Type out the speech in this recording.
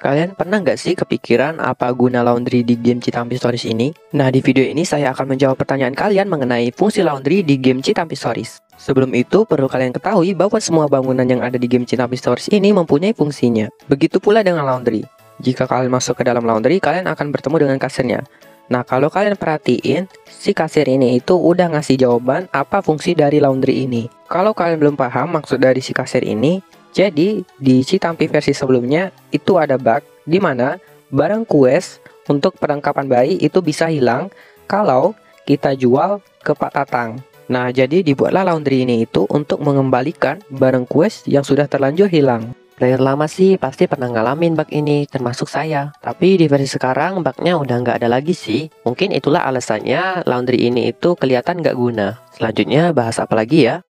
Kalian pernah nggak sih kepikiran apa guna laundry di game Citampi Stories ini? Nah, di video ini saya akan menjawab pertanyaan kalian mengenai fungsi laundry di game Citampi Stories. Sebelum itu, perlu kalian ketahui bahwa semua bangunan yang ada di game Citampi Stories ini mempunyai fungsinya. Begitu pula dengan laundry. Jika kalian masuk ke dalam laundry, kalian akan bertemu dengan kasirnya. Nah, kalau kalian perhatiin, si kasir ini itu udah ngasih jawaban apa fungsi dari laundry ini. Kalau kalian belum paham maksud dari si kasir ini, jadi, di Citampi versi sebelumnya itu ada bug di mana barang quest untuk perlengkapan bayi itu bisa hilang kalau kita jual ke Pak Tatang. Nah, jadi dibuatlah laundry ini itu untuk mengembalikan barang quest yang sudah terlanjur hilang. Player lama sih pasti pernah ngalamin bug ini, termasuk saya. Tapi di versi sekarang bugnya udah nggak ada lagi sih. Mungkin itulah alasannya laundry ini itu kelihatan nggak guna. Selanjutnya bahas apa lagi ya?